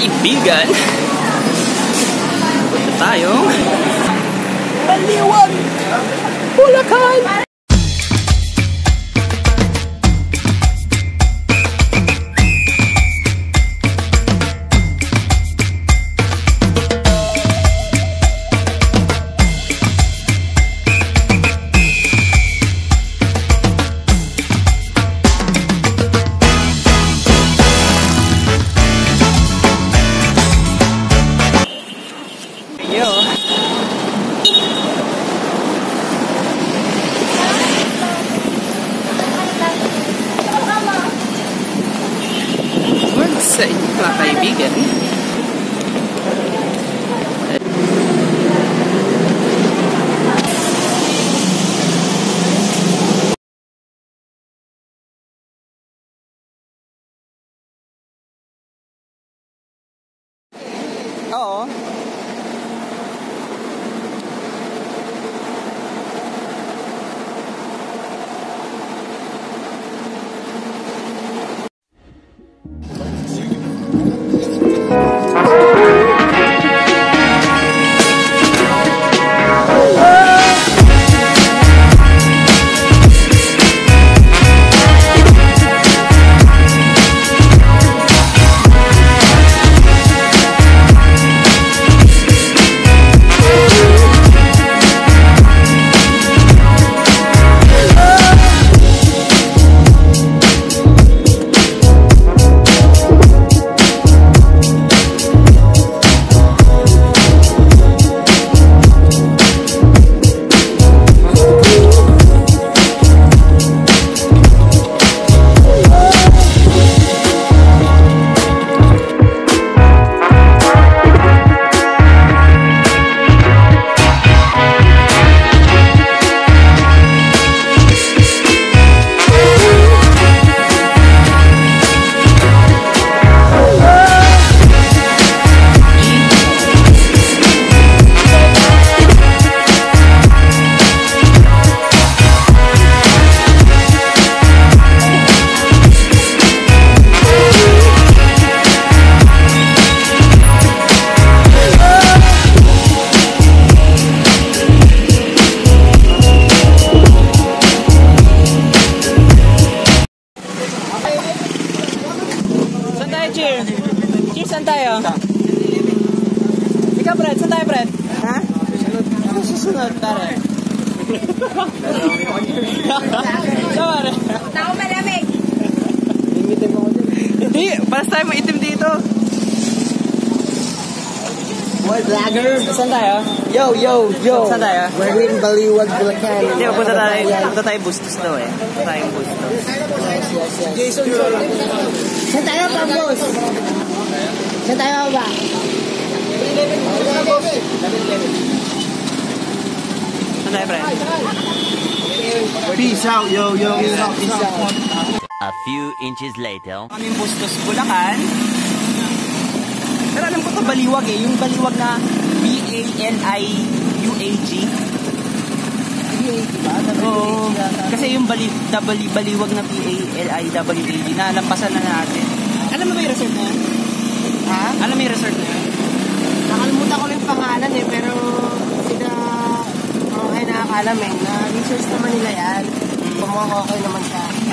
kaibigan, punta tayong Baliwag! Bulacan! Sa inyo mga kaibigan. Oo. Saan, pare? Ako malamig. Hindi, tayo maitim dito. Boy, vlogger! Saan tayo? Yo, yo, yo! Saan tayo? We're in Baliwag, Bulacan. Hindi, punta tayo. Punta tayo Bustos daw eh. Punta tayo Bustos. Jason, Saan tayo, Pambos? Saan tayo ba? Fred? Peace out, yo, yo. Peace out. A few inches later. Kaming Bustos, Bulacan. Pero alam ko to baliwag eh. Yung baliwag na B-A-L-I-U-A-G. Oo. Kasi yung bali, bali, baliwag na B-A-L-I-W-A-G na lampasan na natin. Alam mo ba yung resort na yan? Ha? Alam mo yung resort na yan? Nakalimutan ko lang yung pangalan eh, pero sila nakakalam eh. Na-research naman nila yan. Kung mukhang okay naman siya.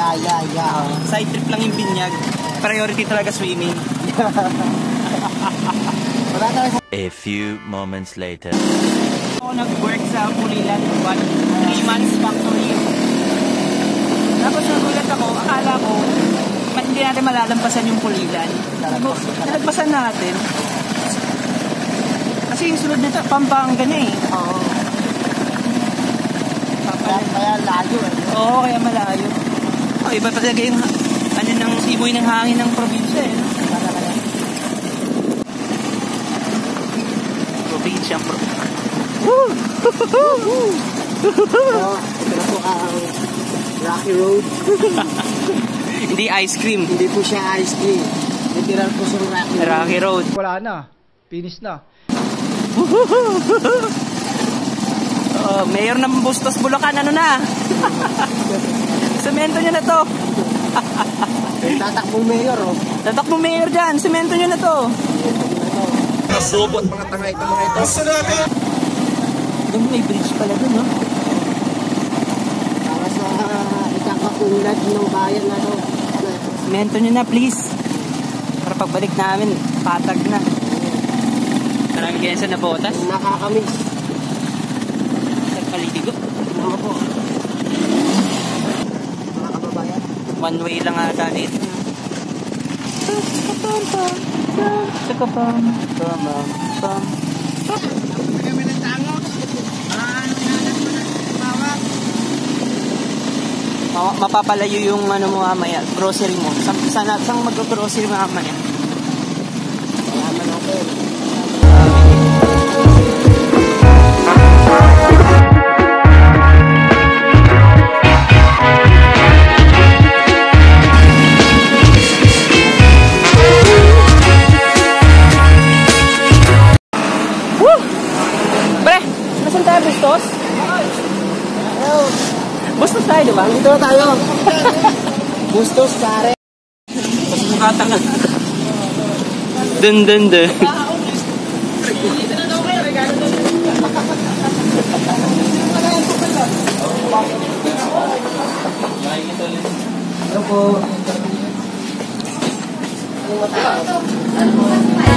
Yeah, yeah, yeah. Side trip lang yung binyag. Priority talaga swimming. Wala tayo A few moments later. Ako nag-work sa Pulilan, one, three months factory. Tapos nagulat ako, akala ko, hindi natin malalampasan yung Pulilan? Nalagpasan natin. Kasi yung sunod nito, Pampanga na eh. Oo. Kaya, kaya layo eh. Oo, kaya malayo. Oh, iba talaga yung ano ng simoy ng hangin ng probinsya eh. no? Probinsya ang pro... So, ito po ang Rocky Road. Hindi ice cream. Hindi po siya ice cream. Literal po sa Rocky Road. Rocky Road. Wala na. Finish na. Oh, mayor ng Bustos Bulacan, ano na? Semento nyo na to. May tatakbong mayor, oh. Tatakbo mayor dyan, semento nyo na to. Nasubot mga tanga ito mga ito. Alam mo, may bridge pala dun, no? Para sa ikakapunlad ng bayan na to. Semento nyo na, please. Para pagbalik namin, patag na. Marami kayo sa nabotas. Nakakamiss. Nagpalitigo. Mga po. Mga kababayan. One way lang ata dito. Ano. Ma- mapapalayo yung ano mo mamaya, grocery mo. Sa, sana, saan mag-grocery mamaya? Salamat natin. Pre, ba? Dito na tayo. Bustos, pare. Mas mukata nga. Dun, dun, dun. Hello po. Ano po? Ano po?